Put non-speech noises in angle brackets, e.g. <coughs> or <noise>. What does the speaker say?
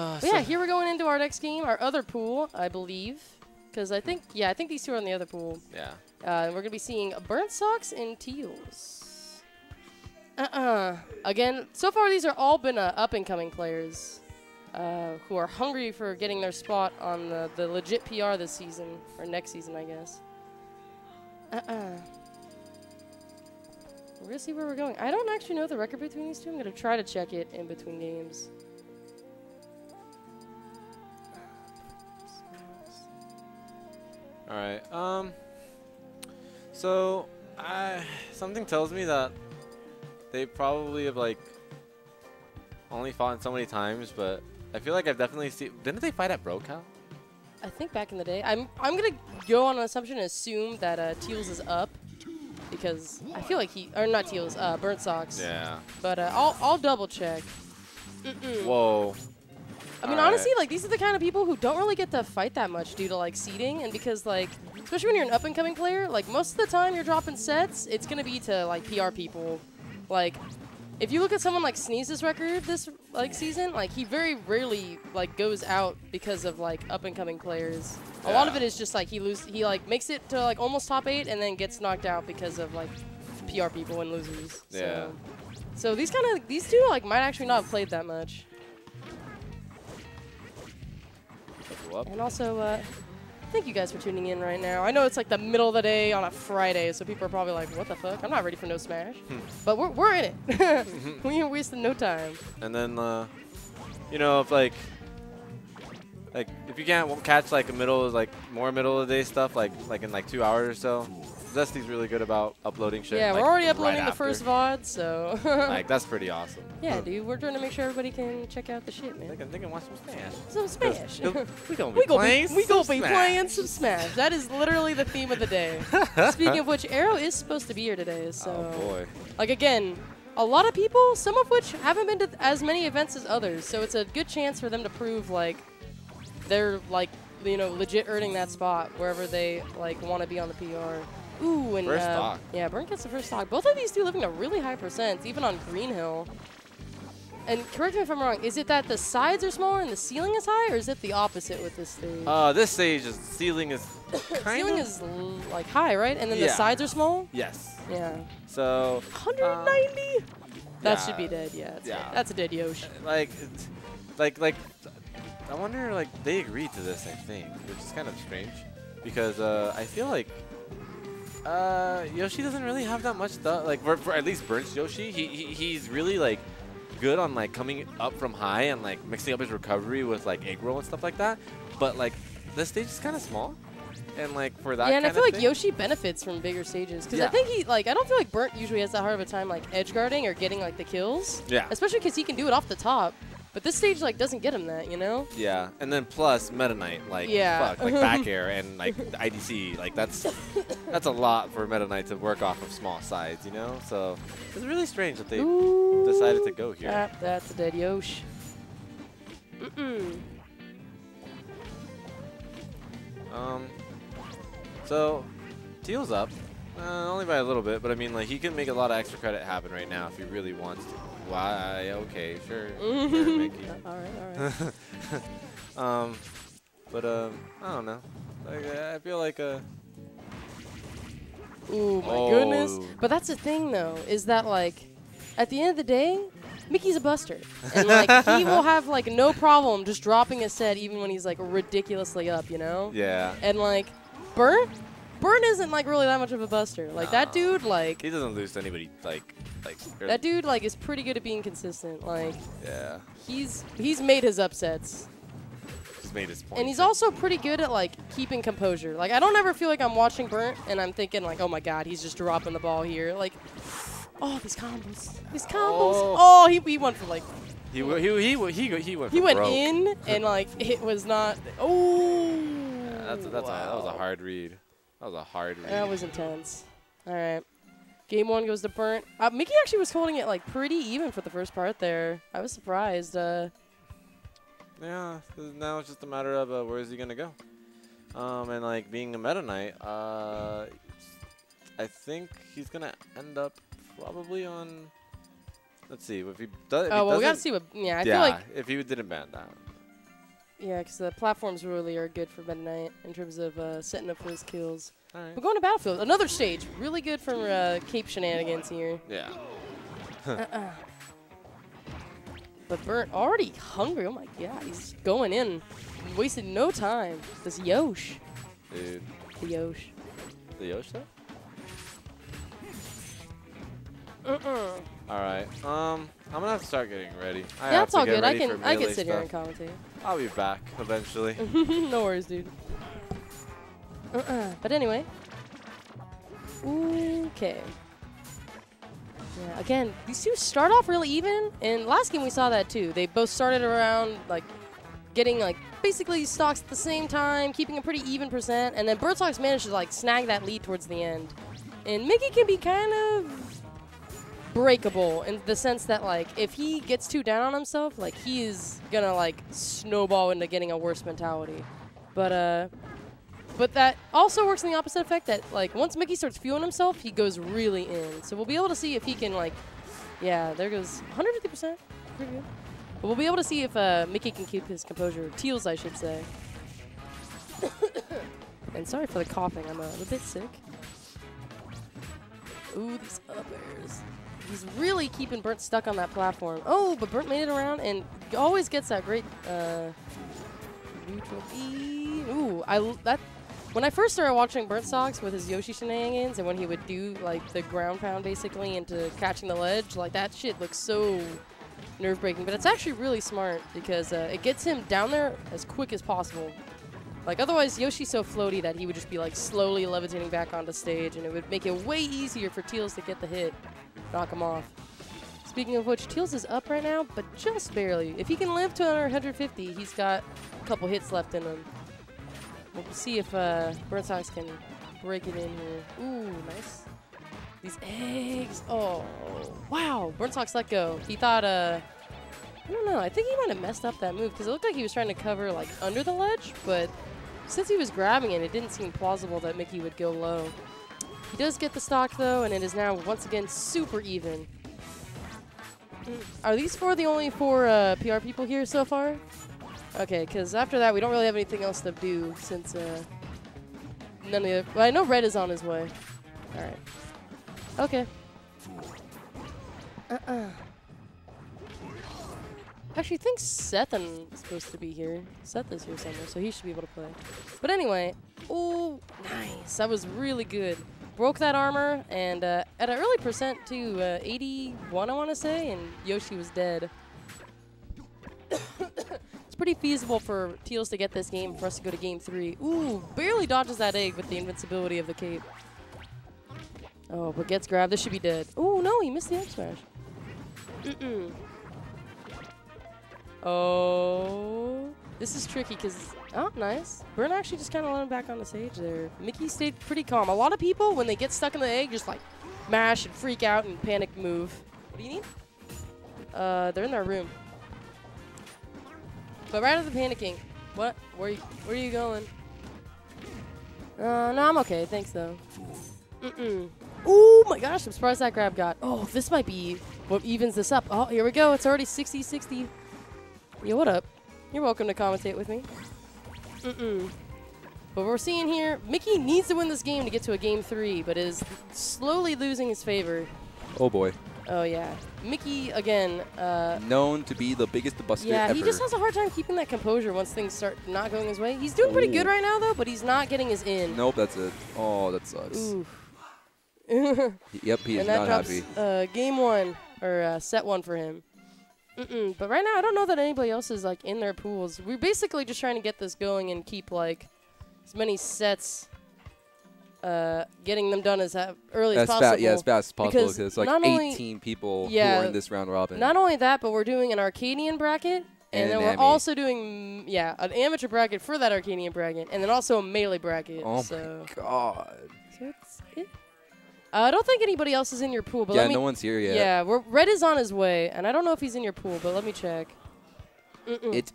Uh, But yeah, here we're going into our next game, our other pool, I believe. Because I think, yeah, I think these two are in the other pool. yeah. Uh, and we're going to be seeing Burnt Socks and Tealz. Uh-uh. Again, so far these are all been uh, up-and-coming players uh, who are hungry for getting their spot on the, the legit PR this season, or next season, I guess. Uh-uh. We're going to see where we're going. I don't actually know the record between these two. I'm going to try to check it in between games. All right. Um. So, I something tells me that they probably have like only fought so many times, but I feel like I've definitely seen. Didn't they fight at Brocal? I think back in the day. I'm I'm gonna go on an assumption and assume that uh, Tealz is up because I feel like he or not Tealz, uh, Burnt Socks. Yeah. But uh, I'll I'll double check. Mm-mm. Whoa. I mean, honestly, like these are the kind of people who don't really get to fight that much due to like seeding, and because like, especially when you're an up and coming player, like most of the time you're dropping sets, it's gonna be to like PR people. Like, if you look at someone like Sneeze's record this like season, like he very rarely like goes out because of like up and coming players. A lot of it is just like he lose, he like makes it to like almost top eight and then gets knocked out because of like PR people and losers. Yeah. So, so these kind of these two like might actually not have played that much. Up. And also, uh, thank you guys for tuning in right now. I know it's like the middle of the day on a Friday, so people are probably like, what the fuck? I'm not ready for no Smash. Hmm. but we're, we're in it. <laughs> we ain't wasting no time. And then, uh, you know, if like, like if you can't catch like a middle, like more middle of the day stuff, like like in like two hours or so, Zesty's really good about uploading shit. yeah, like, we're already right uploading the first VOD, so. <laughs> Like that's pretty awesome. yeah, dude, we're trying to make sure everybody can check out the shit, They man. can, they can watch some Smash. Some Smash. 'Cause We gonna be <laughs> We gonna playing be, we gonna some be Smash. playing some Smash. That is literally the theme of the day. <laughs> Speaking of which, Arrow is supposed to be here today, so. Oh boy. Like again, a lot of people, some of which haven't been to as many events as others, so it's a good chance for them to prove like they're like you know legit earning that spot wherever they like want to be on the PR. Ooh, and First uh, stock. yeah, Burn gets the first stock. Both of these two living a really high percent, even on Green Hill. And correct me if I'm wrong. Is it that the sides are smaller and the ceiling is high, or is it the opposite with this stage? Uh, this stage is ceiling is kind <coughs> ceiling of is like high, right? And then the sides are small. yes. Yeah. So 190. that yeah. should be dead. Yeah. That's, Yeah. that's a dead Yosh. like, like, like, I wonder, like, they agreed to this, I think, which is kind of strange, because uh, I feel like uh, Yoshi doesn't really have that much stuff. Like, for, for at least Burns Yoshi, he, he he's really like good on like coming up from high and like mixing up his recovery with like egg roll and stuff like that. But like, this stage is kind of small, and like for that. yeah, and I feel like thing- Yoshi benefits from bigger stages because I think he like I don't feel like Burnt usually has that hard of a time like edge guarding or getting like the kills. Yeah. Especially because he can do it off the top, but this stage like doesn't get him that, you know? Yeah, and then plus Meta Knight, like Yeah. fuck, like <laughs> back air and like IDC, like that's that's a lot for Meta Knight to work off of small sides, you know. So it's really strange that they Ooh, decided to go here. That, that's a dead Yosh. Mm-mm. Um, so Teal's up, uh, only by a little bit, but I mean like he can make a lot of extra credit happen right now if he really wants to. Why? Okay, sure, <laughs> sure Mickey. all right, all right. <laughs> um, but um, I don't know. Like I feel like a. Ooh, my goodness. Oh. But that's the thing, though, is that, like, at the end of the day, Mickey's a buster. And, like, he <laughs> will have, like, no problem just dropping a set even when he's, like, ridiculously up, you know? Yeah. And, like, Burn? Burn isn't, like, really that much of a buster. Like, that dude, like, He doesn't lose to anybody like like that dude, like, is pretty good at being consistent. Like, yeah. he's he's made his upsets. He's made his point. And he's also pretty good at, like, keeping composure. Like, I don't ever feel like I'm watching Burnt and I'm thinking, like, oh my god, he's just dropping the ball here. Like, oh, these combos. These combos. Oh. Oh, he, he went for, like, he he he he he went he went broke. in and, like, it was not. <laughs> Oh. Yeah, that's that's a, that was a hard read. That was a hard read. That was intense. All right. Game one goes to Burnt. Uh, Mickey actually was holding it, like, pretty even for the first part there. I was surprised. Uh, yeah. Now it's just a matter of uh, where is he gonna go. Um and like being a Meta Knight, uh, I think he's gonna end up probably on. Let's see if he does. If oh, he well, we got to see what. Yeah, I yeah, feel like if he didn't ban that. Yeah, because the platforms really are good for Meta Knight in terms of uh, setting up for his kills. All right. We're going to Battlefield. Another stage. Really good for uh, Cape shenanigans here. Yeah. <laughs> Uh-uh. But Burnt already hungry. Oh my god, he's going in. Wasted no time. This Yosh. Dude. The Yosh. The Yosh though? Uh-uh. All right. Um, I'm gonna have to start getting ready. I Yeah, to all good. I can I can sit here and commentate. I'll be back eventually. <laughs> no worries, dude. Uh-uh. But anyway. Okay. Yeah, again, these two start off really even, and last game we saw that too. They both started around like getting like basically stocks at the same time, keeping a pretty even percent, and then Burnt Socks managed to like snag that lead towards the end. And Mickey can be kind of breakable in the sense that like if he gets too down on himself, like he is gonna like snowball into getting a worse mentality. But uh but that also works in the opposite effect that like once Mickey starts fueling himself, he goes really in. So we'll be able to see if he can like yeah, there goes 150%. Pretty good. But we'll be able to see if uh, Mickey can keep his composure. Tealz, I should say. <coughs> and sorry for the coughing. I'm uh, a bit sick. Ooh, these uppers. He's really keeping Burnt stuck on that platform. Oh, but Burnt made it around and always gets that great uh, neutral B. Ooh, I that. When I first started watching Burnt Socks with his Yoshi shenanigans and when he would do like the ground pound basically into catching the ledge, like that shit looks so nerve breaking. But it's actually really smart because uh, it gets him down there as quick as possible. Like otherwise, Yoshi's so floaty that he would just be like slowly levitating back onto stage, and it would make it way easier for Tealz to get the hit, knock him off. Speaking of which, Tealz is up right now, but just barely. If he can live to under 150, he's got a couple hits left in him. We'll see if uh, Burnt Socks can break it in here. Ooh, nice. These eggs. Oh, wow. Burnt Socks let go. He thought, uh, I don't know. I think he might have messed up that move because it looked like he was trying to cover like under the ledge, but since he was grabbing it, it didn't seem plausible that Mickey would go low. He does get the stock though, and it is now once again super even. Are these four the only four uh, PR people here so far? Okay, because after that we don't really have anything else to do since uh, none of the. Well, I know Red is on his way. All right. Okay. Uh-uh. Actually, I think Seth is supposed to be here. Seth is here somewhere, so he should be able to play. But anyway, oh, nice. That was really good. Broke that armor, and uh, at an early percent to uh, 81 I want to say, and Yoshi was dead. <coughs> it's pretty feasible for Tealz to get this game for us to go to game three. Ooh, barely dodges that egg with the invincibility of the cape. Oh, but gets grabbed. This should be dead. Ooh, no, he missed the up smash. Mm-mm. Oh, this is tricky because, oh, nice. Burn actually just kind of let him back on the stage there. Mickey stayed pretty calm. A lot of people, when they get stuck in the egg, just like mash and freak out and panic move. What do you need? Uh, they're in their room. But right after panicking, what? Where, you, where are you going? Uh, no, I'm okay. Thanks, though. Mm-mm. Oh my gosh, I'm surprised that grab got. Oh, this might be what evens this up. Oh, here we go. It's already 60-60. Yo, what up? You're welcome to commentate with me. Mm-mm. But we're seeing here, Mickey needs to win this game to get to a game three, but is slowly losing his favor. Oh boy. Oh, yeah. Mickey, again, uh, Known to be the biggest buster yeah, ever. he just has a hard time keeping that composure once things start not going his way. He's doing pretty good right now, though, but he's not getting his in. Nope, that's it. Oh, that sucks. Ooh. Yep, he <laughs> is and that not drops happy. uh, game one or uh, set one for him. Mm-mm. But right now, I don't know that anybody else is like in their pools. We're basically just trying to get this going and keep like as many sets, uh, getting them done as ha- early as As possible. fast, yeah, as fast as possible because because like only- 18 people Yeah, who are in this round robin. Not only that, but we're doing an Arcadian bracket. And, And then an we're Ami. also doing, yeah, an amateur bracket for that Arcadian bracket, and then also a melee bracket. oh so, my god. so it's it. Uh, I don't think anybody else is in your pool, but yeah, let me no one's here yet. Yeah, we're, Red is on his way, and I don't know if he's in your pool, but let me check. Mm-mm. It